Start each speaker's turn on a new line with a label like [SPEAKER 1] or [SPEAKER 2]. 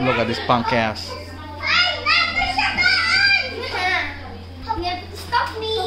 [SPEAKER 1] Look at this punk ass. Stop me.